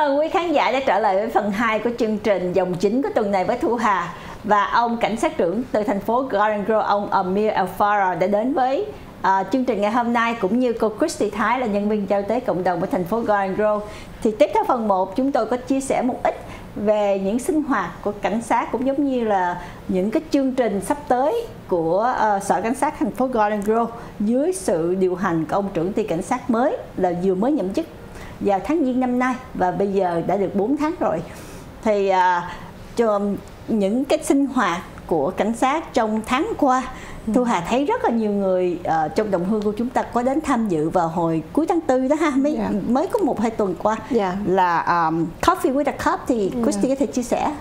ơn quý khán giả đã trở lại với phần 2 của chương trình dòng chính của tuần này với Thu Hà. Và ông cảnh sát trưởng từ thành phố Garden Grove ông Amir Alfara đã đến với uh, chương trình ngày hôm nay cũng như cô Christy Thái là nhân viên giao tế cộng đồng của thành phố Garden Grove. Thì tiếp theo phần 1 chúng tôi có chia sẻ một ít về những sinh hoạt của cảnh sát cũng giống như là những cái chương trình sắp tới của uh, sở cảnh sát thành phố Garden Grove dưới sự điều hành của ông trưởng ty cảnh sát mới là vừa mới nhậm chức vào tháng giêng năm nay và bây giờ đã được 4 tháng rồi thì uh, những cái sinh hoạt của cảnh sát trong tháng qua ừ. Thu Hà thấy rất là nhiều người uh, trong đồng hương của chúng ta có đến tham dự vào hồi cuối tháng tư đó ha mới yeah. Dạ. mới có một hai tuần qua yeah. Dạ. là um, Coffee with a Cup thì yeah. Dạ. Christy có thể chia sẻ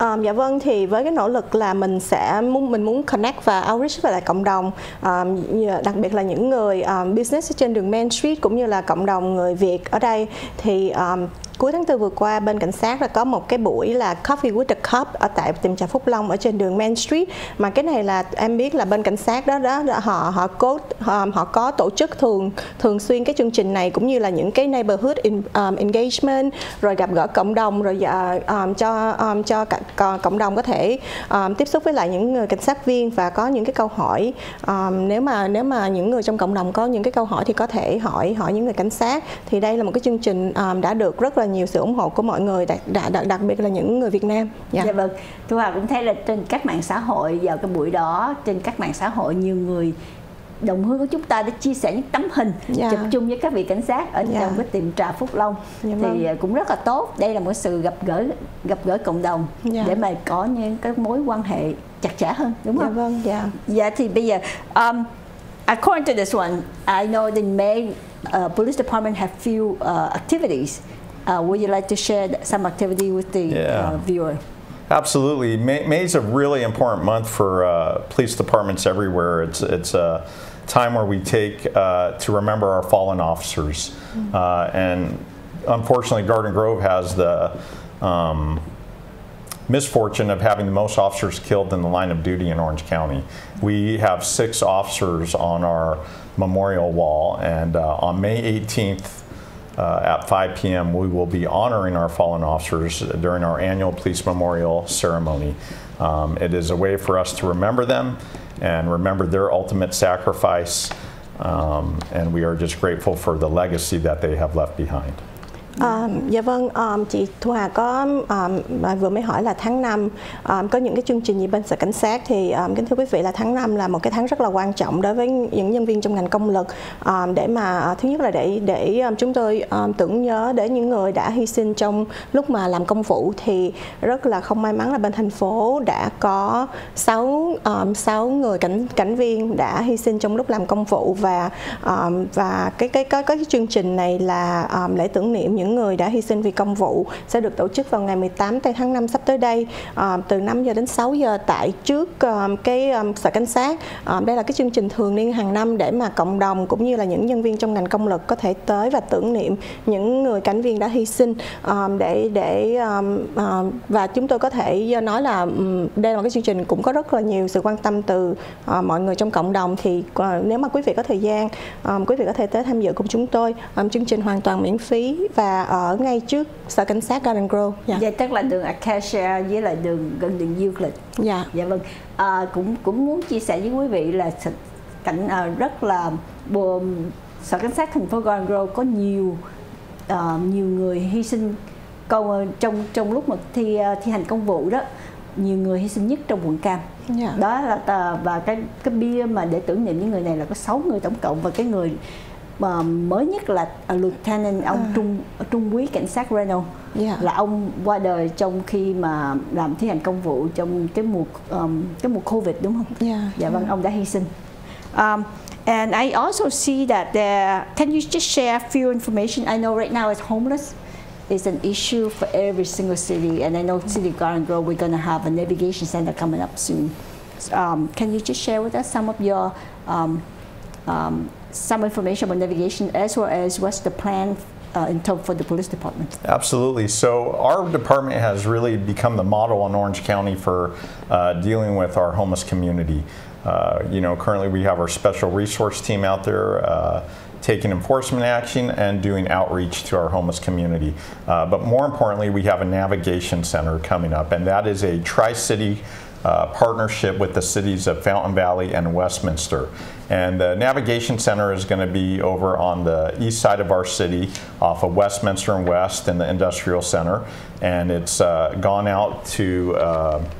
Um, dạ vâng thì với cái nỗ lực là mình sẽ muốn mình muốn connect và outreach với lại cộng đồng. Um, đặc biệt là những người um, business trên đường Main Street cũng như là cộng đồng người Việt ở đây. Thì um, cuối tháng tư vừa qua bên cảnh sát là có một cái buổi là coffee with the cup ở tại tiệm trà Phúc Long ở trên đường Main Street. Mà cái này là em biết là bên cảnh sát đó đó họ họ cố họ, họ có tổ chức thường thường xuyên cái chương trình này cũng như là những cái neighborhood in, um, engagement rồi gặp gỡ cộng đồng rồi uh, um, cho um, cho cả, cộng đồng có thể um, tiếp xúc với lại những người cảnh sát viên và có những cái câu hỏi um, nếu mà nếu mà những người trong cộng đồng có những cái câu hỏi thì có thể hỏi hỏi những người cảnh sát. Thì đây là một cái chương trình um, đã được rất là nhiều sự ủng hộ của mọi người đặc, đặc, đặc, biệt là những người Việt Nam. Dạ. dạ vâng, Thu Hà cũng thấy là trên các mạng xã hội vào cái buổi đó trên các mạng xã hội nhiều người đồng hương của chúng ta đã chia sẻ những tấm hình yeah. Dạ. chụp chung với các vị cảnh sát ở yeah. Dạ. trong cái tiệm trà Phúc Long yeah, thì vâng. Cũng rất là tốt đây là một sự gặp gỡ gặp gỡ cộng đồng yeah. để mà có những cái mối quan hệ chặt chẽ hơn đúng không? Yeah, vâng, yeah. Dạ thì bây giờ um, according to this one I know the May uh, police department have few uh, activities Uh, would you like to share some activity with the yeah. uh, viewer? Absolutely. May, May is a really important month for uh, police departments everywhere. It's, it's a time where we take uh, to remember our fallen officers. Mm -hmm. and unfortunately, Garden Grove has the um, misfortune of having the most officers killed in the line of duty in Orange County. We have six officers on our memorial wall, and uh, on May 18th, uh, at 5 p.m., we will be honoring our fallen officers during our annual Police Memorial Ceremony. Um, it is a way for us to remember them and remember their ultimate sacrifice, um, and we are just grateful for the legacy that they have left behind. À, dạ vâng, um, chị Thu Hà có um, vừa mới hỏi là tháng 5 um, có những cái chương trình gì bên sở cảnh sát thì um, kính thưa quý vị là tháng 5 là một cái tháng rất là quan trọng đối với những nhân viên trong ngành công lực. Um, để mà thứ nhất là để để um, chúng tôi um, tưởng nhớ để những người đã hy sinh trong lúc mà làm công vụ thì rất là không may mắn là bên thành phố đã có 6 um, 6 người cảnh cảnh viên đã hy sinh trong lúc làm công vụ và um, và cái cái cái cái chương trình này là um, lễ tưởng niệm những những người đã hy sinh vì công vụ sẽ được tổ chức vào ngày 18 tháng 5 sắp tới đây. À, từ 5 giờ đến 6 giờ tại trước ờ, cái ờ, sở cảnh sát. À, đây là cái chương trình thường niên hàng năm để mà cộng đồng cũng như là những nhân viên trong ngành công lực có thể tới và tưởng niệm những người cảnh viên đã hy sinh. Để để và chúng tôi có thể nói là đây là cái chương trình cũng có rất là nhiều sự quan tâm từ mọi người trong cộng đồng. Thì nếu mà quý vị có thời gian quý vị có thể tới tham dự cùng chúng tôi. Chương trình hoàn toàn miễn phí và ở ngay trước sở cảnh sát Garden Grove. Dạ. dạ tức là đường Acacia với lại đường gần đường lịch. Dạ. Dạ vâng. À, cũng cũng muốn chia sẻ với quý vị là cảnh à, rất là bộ, sở cảnh sát thành phố Garden Grove có nhiều uh, nhiều người hy sinh công trong trong lúc mà thi uh, thi hành công vụ đó nhiều người hy sinh nhất trong quận cam yeah. Dạ. đó là tờ và cái cái bia mà để tưởng niệm những người này là có 6 người tổng cộng và cái người mà mới nhất là lieutenant ông à. trung trung quý cảnh sát Reno yeah. Dạ. là ông qua đời trong khi mà làm thi hành công vụ trong cái mùa um, cái mùa covid đúng không? Yeah. Dạ vâng, yeah. ông đã hy sinh. Um, and I also see that there, can you just share a few information? I know right now it's homeless is an issue for every single city, and I know City Garden Grove we're going to have a navigation center coming up soon. Um, can you just share with us some of your um, um, some information about navigation as well as what's the plan uh, in terms for the police department? Absolutely. So our department has really become the model in Orange County for uh, dealing with our homeless community. Uh, you know, currently we have our special resource team out there uh, taking enforcement action and doing outreach to our homeless community. Uh, but more importantly, we have a navigation center coming up, and that is a Tri City uh, partnership with the cities of Fountain Valley and Westminster. And the Navigation Center is going to be over on the east side of our city off of Westminster and West in the Industrial Center. And it's uh, gone out to uh,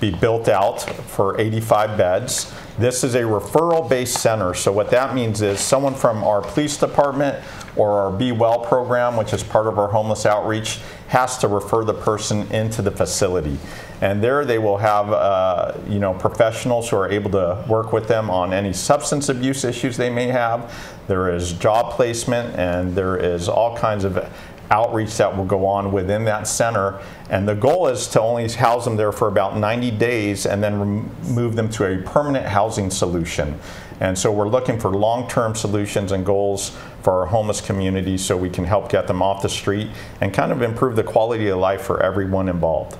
be built out for 85 beds. This is a referral based center. So, what that means is someone from our police department or our Be Well program, which is part of our homeless outreach, has to refer the person into the facility. And there they will have uh, you know, professionals who are able to work with them on any substance abuse issues they may have. There is job placement and there is all kinds of outreach that will go on within that center. And the goal is to only house them there for about 90 days and then move them to a permanent housing solution. And so we're looking for long-term solutions and goals for our homeless community so we can help get them off the street and kind of improve the quality of life for everyone involved.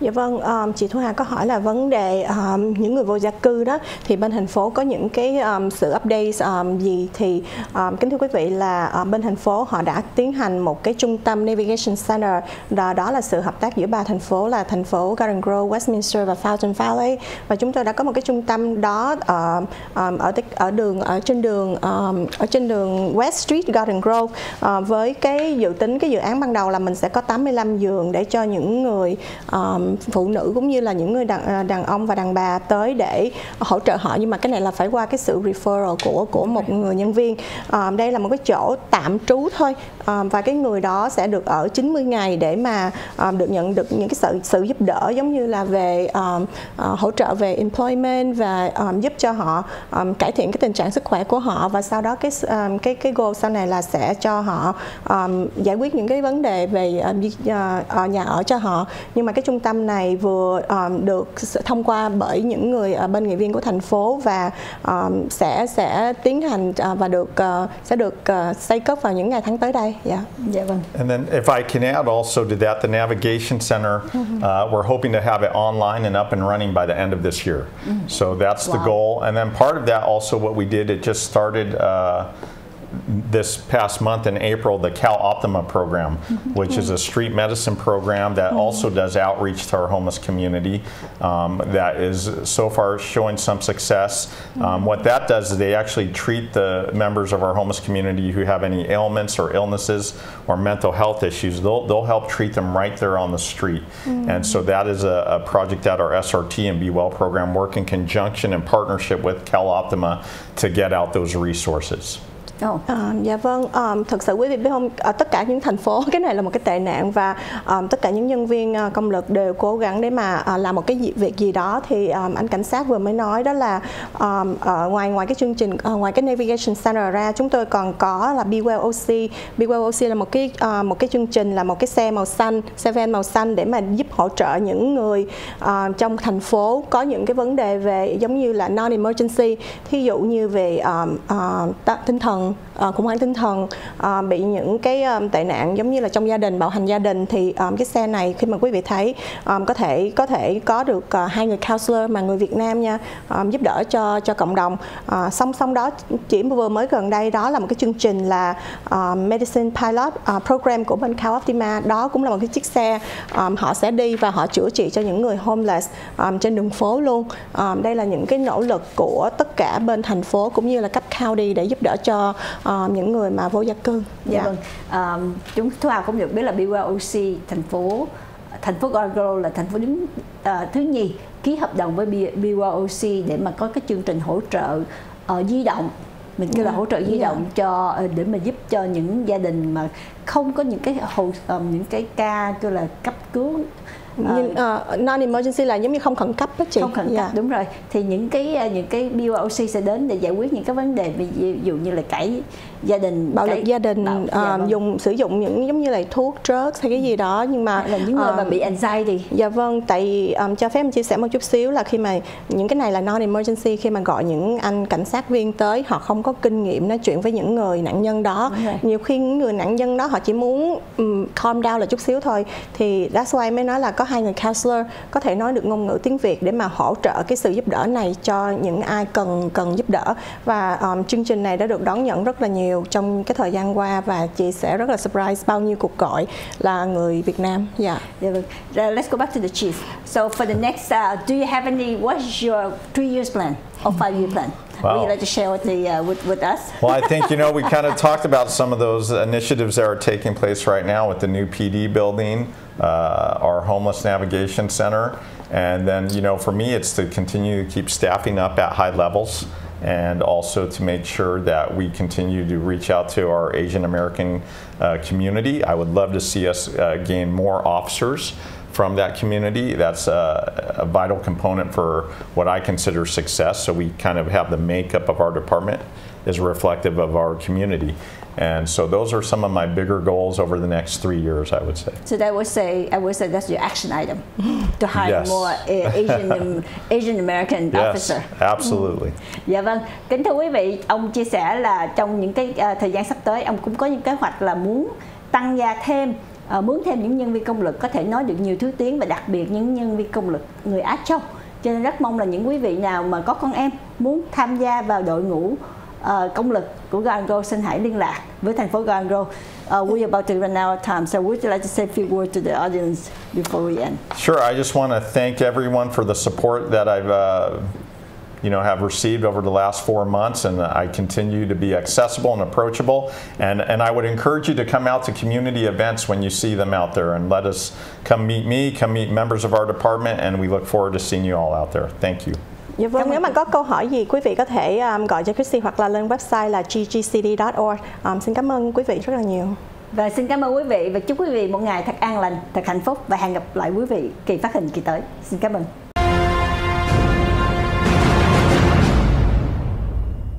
Dạ vâng, um, chị Thu Hà có hỏi là vấn đề um, những người vô gia cư đó thì bên thành phố có những cái um, sự update um, gì thì um, kính thưa quý vị là um, bên thành phố họ đã tiến hành một cái trung tâm navigation center. Đó, đó là sự hợp tác giữa ba thành phố là thành phố Garden Grove, Westminster và Fountain Valley. Và chúng tôi đã có một cái trung tâm đó uh, um, ở ở đường ở trên đường um, ở trên đường West Street Garden Grove. Uh, với cái dự tính cái dự án ban đầu là mình sẽ có 85 giường để cho những người um, phụ nữ cũng như là những người đàn à, đàn ông và đàn bà tới để hỗ trợ họ. Nhưng mà cái này là phải qua cái sự referral của của một người nhân viên. À, đây là một cái chỗ tạm trú thôi. À, và cái người đó sẽ được ở 90 ngày để mà à, được nhận được những cái sự sự giúp đỡ giống như là về à, à, hỗ trợ về employment và à, giúp cho họ à, cải thiện cái tình trạng sức khỏe của họ. Và sau đó cái à, cái cái goal sau này là sẽ cho họ à, giải quyết những cái vấn đề về à, à nhà ở cho họ. Nhưng mà cái trung tâm này vừa um, được thông qua bởi những người uh, bên nghị viên của thành phố và um, sẽ sẽ tiến hành uh, và được uh, sẽ được uh, xây cất vào những ngày tháng tới đây. Dạ. Dạ vâng. And then if I can add also to that, the navigation center, mm-hmm. uh, we're hoping to have it online and up and running by the end of this year. Mm. So that's wow. the goal. And then part of that also what we did, it just started. Uh, this past month in April the Cal Optima program, mm-hmm. which is a street medicine program that mm-hmm. also does outreach to our homeless community. Um, that is so far showing some success. Mm-hmm. Um, what that does is they actually treat the members of our homeless community who have any ailments or illnesses or mental health issues. They'll, they'll help treat them right there on the street. And so that is a, a project that our SRT and Be Well program work in conjunction and partnership with Cal Optima to get out those resources. Oh. À, dạ vâng, ờ, à, thực sự quý vị biết không, ở tất cả những thành phố cái này là một cái tệ nạn và à, tất cả những nhân viên à, công lực đều cố gắng để mà à, làm một cái việc gì đó thì à, anh cảnh sát vừa mới nói đó là à, à, ngoài ngoài cái chương trình à, ngoài cái navigation center ra chúng tôi còn có là Be Well OC. Be Well OC là một cái à, một cái chương trình là một cái xe màu xanh, xe van màu xanh để mà giúp hỗ trợ những người à, trong thành phố có những cái vấn đề về giống như là non emergency, thí dụ như về à, à, tinh thần uh, khủng hoảng tinh thần uh, bị những cái um, tệ nạn giống như là trong gia đình bạo hành gia đình thì um, cái xe này khi mà quý vị thấy um, có thể có thể có được uh, hai người counselor mà người Việt Nam nha um, giúp đỡ cho cho cộng đồng. Uh, song song đó chỉ vừa mới gần đây đó là một cái chương trình là uh, medicine pilot uh, program của bên Cal Optima. Đó cũng là một cái chiếc xe um, họ sẽ đi và họ chữa trị cho những người homeless um, trên đường phố luôn. Um, đây là những cái nỗ lực của tất cả bên thành phố cũng như là cấp county để giúp đỡ cho uh, những người mà vô gia cư. Dạ, vâng. Um, chúng Hà cũng được biết là BYOC thành phố thành phố Glasgow là thành phố đứng uh, thứ nhì ký hợp đồng với BYOC để mà có cái chương trình hỗ trợ uh, di động mình kêu là dạ. hỗ trợ di dạ. động cho để mà giúp cho những gia đình mà không có những cái hồ um, những cái ca kêu là cấp cứu nhưng uh, non emergency là giống như không khẩn cấp đó chị không khẩn cấp yeah. Dạ. đúng rồi thì những cái ờ, những cái BOC sẽ đến để giải quyết những cái vấn đề ví dụ như là cải gia đình bạo lực gia đình bạo, uh, dạ, vâng. dùng sử dụng những giống như là thuốc drugs hay cái gì đó nhưng mà là những người uh, mà bị anxiety dạ vâng tại um, cho phép em chia sẻ một chút xíu là khi mà những cái này là non emergency khi mà gọi những anh cảnh sát viên tới họ không có kinh nghiệm nói chuyện với những người nạn nhân đó nhiều khi những người nạn nhân đó họ chỉ muốn um, calm down là chút xíu thôi thì that's why mới nói là có hai người counselor có thể nói được ngôn ngữ tiếng Việt để mà hỗ trợ cái sự giúp đỡ này cho những ai cần cần giúp đỡ và um, chương trình này đã được đón nhận rất là nhiều trong cái thời gian qua và chị sẽ rất là surprise bao nhiêu cuộc gọi là người Việt Nam. Yeah. Yeah, but, uh, let's go back to the chief. So for the next, uh, do you have any? What is your three years plan or five year plan? Would you like to share with the uh, with, with us? Well, I think, you know, we kind of talked about some of those initiatives that are taking place right now with the new PD building, uh, our homeless navigation center. And then, you know, for me, it's to continue to keep staffing up at high levels and also to make sure that we continue to reach out to our Asian American uh, community. I would love to see us uh, gain more officers from that community. That's a, a vital component for what I consider success. So we kind of have the makeup of our department is reflective of our community. And so those are some of my bigger goals over the next three years, I would say. So that would say I would say that's your action item to hire Yes. more uh, Asian Asian American Yes, officer. absolutely. Dạ vâng, kính thưa quý vị, ông chia sẻ là trong những cái à, thời gian sắp tới ông cũng có những kế hoạch là muốn tăng gia thêm à, muốn thêm những nhân viên công lực có thể nói được nhiều thứ tiếng và đặc biệt những nhân viên công lực người Á Châu. Cho nên rất mong là những quý vị nào mà có con em muốn tham gia vào đội ngũ ờ, công lực của Garangro xin hãy liên lạc với thành phố Garangro. Uh, ờ, we're about to run out of time, so would you like to say a few words to the audience before we end? Sure, I just want to thank everyone for the support that I've, uh, you know, have received over the last four months, and I continue to be accessible and approachable. And and I would encourage you to come out to community events when you see them out there, and let us come meet me, come meet members of our department, and we look forward to seeing you all out there. Thank you. Dạ vâng, nếu mà có câu hỏi gì quý vị có thể um, gọi cho Christy hoặc là lên website là ggcd.org. Um, xin cảm ơn quý vị rất là nhiều. Và xin cảm ơn quý vị và chúc quý vị một ngày thật an lành, thật hạnh phúc và hẹn gặp lại quý vị kỳ phát hình kỳ tới. Xin cảm ơn.